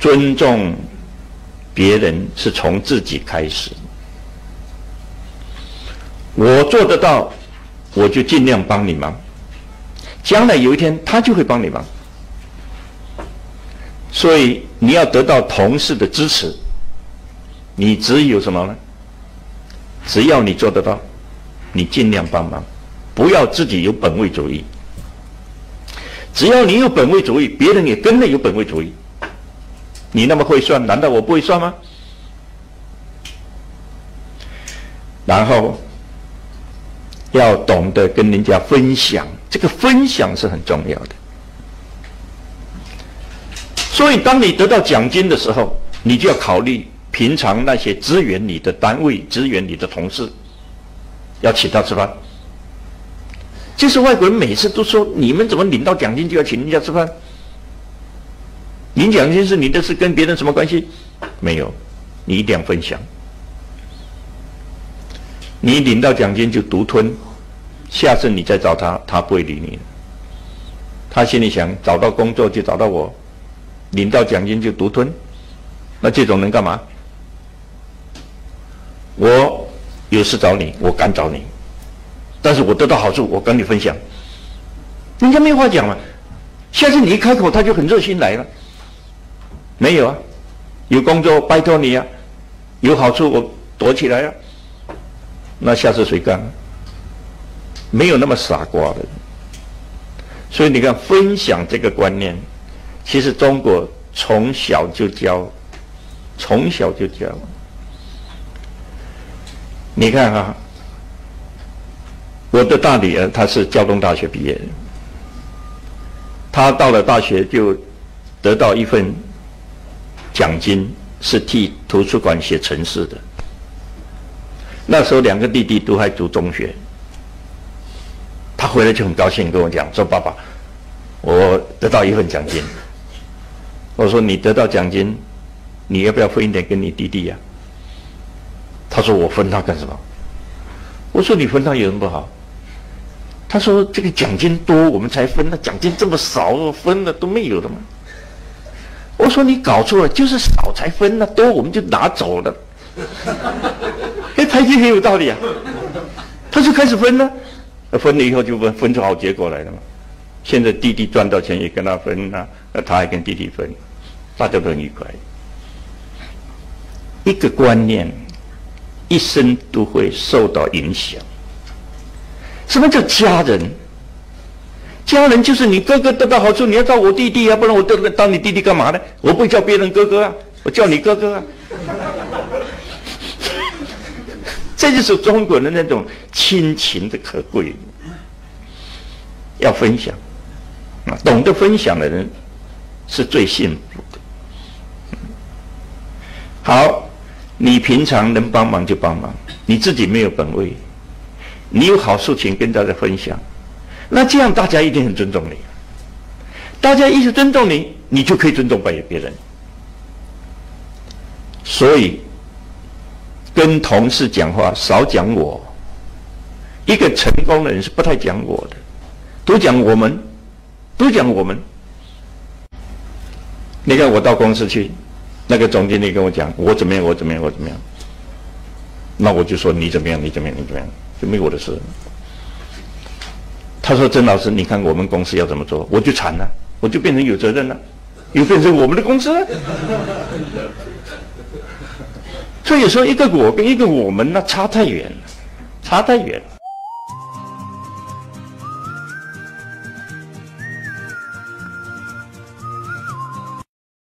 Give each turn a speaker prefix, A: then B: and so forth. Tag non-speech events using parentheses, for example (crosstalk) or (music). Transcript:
A: 尊重别人是从自己开始。我做得到，我就尽量帮你忙。将来有一天，他就会帮你忙。所以你要得到同事的支持，你只有什么呢？只要你做得到，你尽量帮忙，不要自己有本位主义。只要你有本位主义，别人也跟着有本位主义。你那么会算，难道我不会算吗？然后要懂得跟人家分享，这个分享是很重要的。所以，当你得到奖金的时候，你就要考虑平常那些支援你的单位、支援你的同事，要请他吃饭。就是外国人每次都说：“你们怎么领到奖金就要请人家吃饭？”领奖金是你的事，跟别人什么关系？没有，你一定要分享。你领到奖金就独吞，下次你再找他，他不会理你。他心里想：找到工作就找到我，领到奖金就独吞，那这种能干嘛？我有事找你，我敢找你。但是我得到好处，我跟你分享，人家没话讲嘛。下次你一开口，他就很热心来了。没有啊，有工作拜托你啊，有好处我躲起来啊。那下次谁干？没有那么傻瓜的。所以你看，分享这个观念，其实中国从小就教，从小就教。你看啊。我的大女儿，她是交通大学毕业的。她到了大学就得到一份奖金，是替图书馆写程式的。那时候两个弟弟都还读中学，他回来就很高兴跟我讲说：“爸爸，我得到一份奖金。” (laughs) 我说：“你得到奖金，你要不要分一点给你弟弟呀？”他说：“我分他干什么？”我说：“你分他有什么不好？”他说：“这个奖金多，我们才分。那奖金这么少，分了都没有的嘛？”我说：“你搞错了，就是少才分那多我们就拿走了。(laughs) ”哎，他也很有道理啊。他就开始分了，分了以后就分分出好结果来了嘛。现在弟弟赚到钱也跟他分啊，他还跟弟弟分，大家都很愉快。一个观念，一生都会受到影响。什么叫家人？家人就是你哥哥得到好处，你要照我弟弟啊，不然我当当你弟弟干嘛呢？我不会叫别人哥哥啊，我叫你哥哥啊。这就是中国的那种亲情的可贵，要分享，懂得分享的人是最幸福的。好，你平常能帮忙就帮忙，你自己没有本位。你有好事情跟大家分享，那这样大家一定很尊重你。大家一直尊重你，你就可以尊重别别人。所以，跟同事讲话少讲我。一个成功的人是不太讲我的，都讲我们，都讲我们。你看我到公司去，那个总经理跟我讲我怎么样，我怎么样，我怎么样。那我就说你怎么样，你怎么样，你怎么样。就没我的事。他说：“曾老师，你看我们公司要怎么做？”我就惨了，我就变成有责任了，又变成我们的公司了。(laughs) 所以说一个我跟一个我们，那差太远了，差太远了。